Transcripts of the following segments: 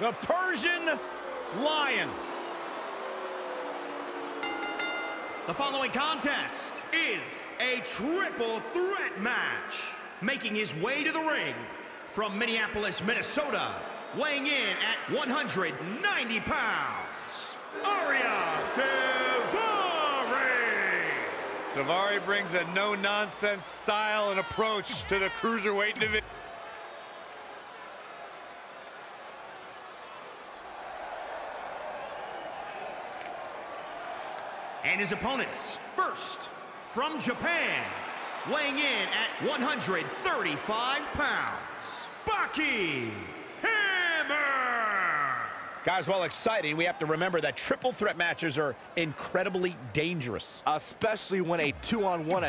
the Persian Lion. The following contest is a triple threat match. Making his way to the ring from Minneapolis, Minnesota, weighing in at 190 pounds, Ariya Daivari. Daivari brings a no-nonsense style and approach to the cruiserweight division. And his opponents, first, from Japan, weighing in at 135 pounds, Baki Hammer! Guys, while exciting, we have to remember that triple threat matches are incredibly dangerous. Especially when a two-on-one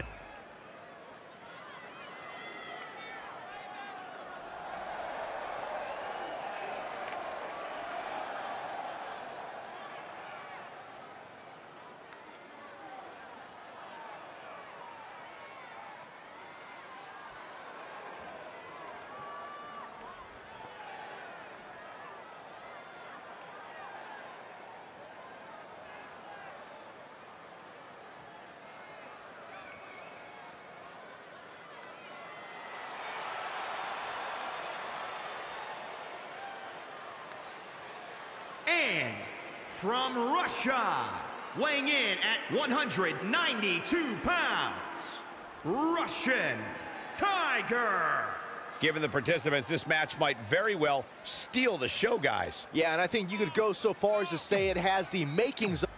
And from Russia, weighing in at 192 pounds, Russian Tiger. Given the participants, this match might very well steal the show, guys. Yeah, and I think you could go so far as to say it has the makings of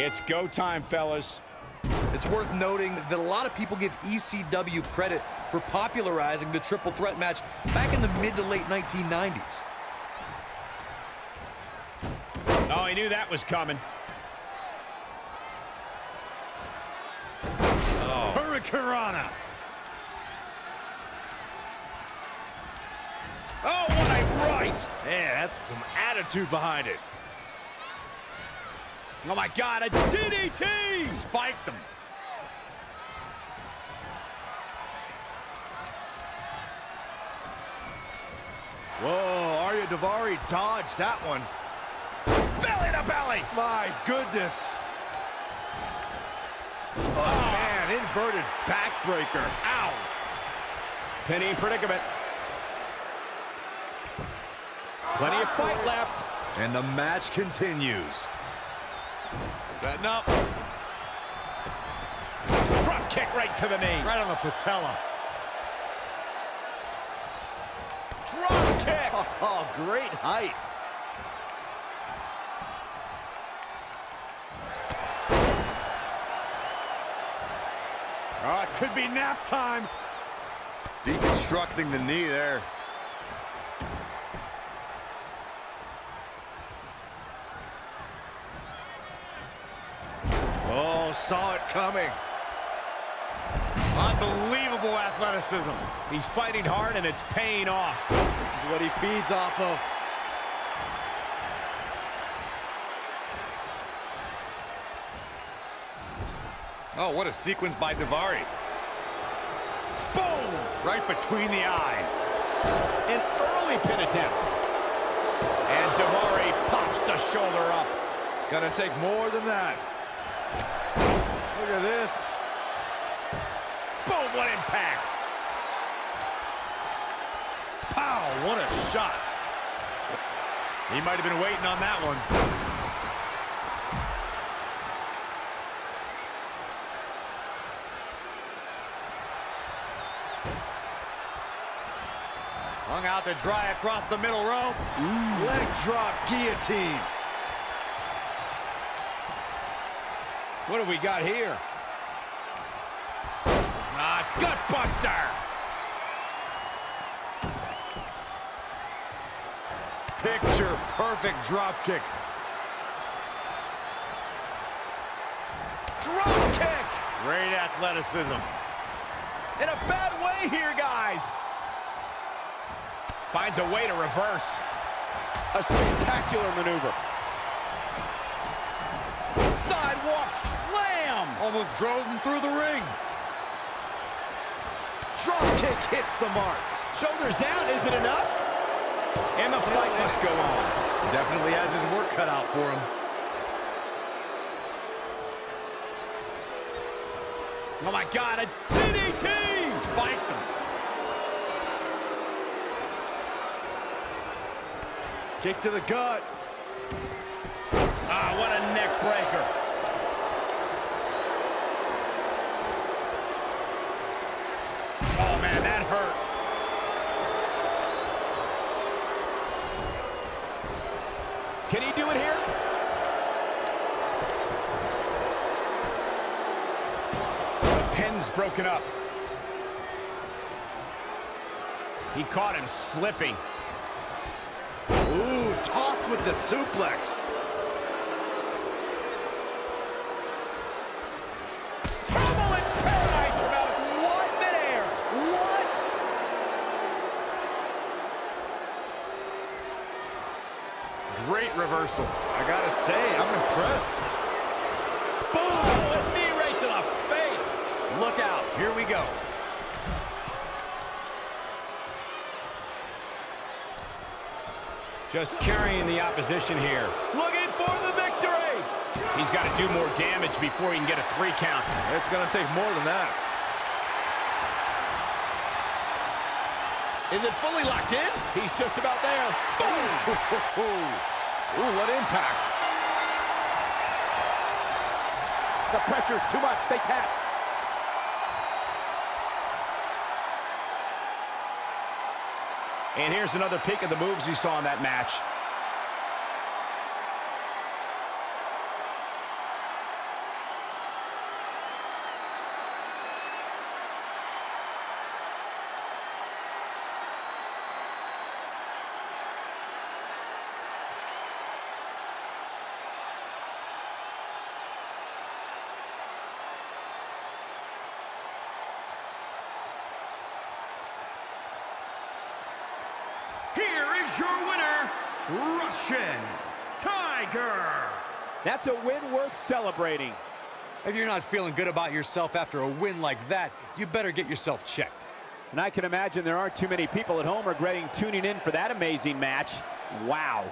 It's go time, fellas. It's worth noting that a lot of people give ECW credit for popularizing the triple threat match back in the mid to late 1990s. Oh, he knew that was coming. Oh. Hurricanrana. Oh, what a right. Yeah, that's some attitude behind it. Oh, my God, a DDT. Spiked them. Whoa, Ariya Daivari dodged that one. Belly to belly. My goodness. Oh, man, inverted backbreaker. Ow. Penny predicament. Plenty of fight left. And the match continues. Setting up. Drop kick right to the knee. Right on the patella. Drop kick. Oh, great height. Oh, it could be nap time. Deconstructing the knee there. Saw it coming. Unbelievable athleticism. He's fighting hard, and it's paying off. This is what he feeds off of. Oh, what a sequence by Daivari. Boom! Right between the eyes. An early pin attempt. And Daivari pops the shoulder up. It's gonna take more than that. Look at this. Boom, what impact. Pow, what a shot. He might have been waiting on that one. Hung out to dry across the middle rope. Mm. Leg drop guillotine. What do we got here? Ah, gut buster. Picture perfect drop kick. Drop kick. Great athleticism. In a bad way here, guys. Finds a way to reverse. A spectacular maneuver. Sidewalk slam. Almost drove him through the ring. Drop kick hits the mark. Shoulders down, is it enough? And the fight must go on. Definitely has his work cut out for him. Oh my God, a DDT! Spiked him. Kick to the gut. Ah, what a neck breaker. Oh man, that hurt. Can he do it here? The pin's broken up. He caught him slipping. Ooh, tossed with the suplex. Trouble in paradise from out one midair. What? Great reversal. I gotta say, I'm impressed. Boom! A knee right to the face. Look out. Here we go. Just carrying the opposition here. Looking for the victory. He's got to do more damage before he can get a three count. It's gonna take more than that. Is it fully locked in? He's just about there. Boom! Ooh, what impact. The pressure's too much. They tap. And here's another peek of the moves he saw in that match. Here is your winner, Russian Tiger. That's a win worth celebrating. If you're not feeling good about yourself after a win like that, you better get yourself checked. And I can imagine there aren't too many people at home regretting tuning in for that amazing match. Wow.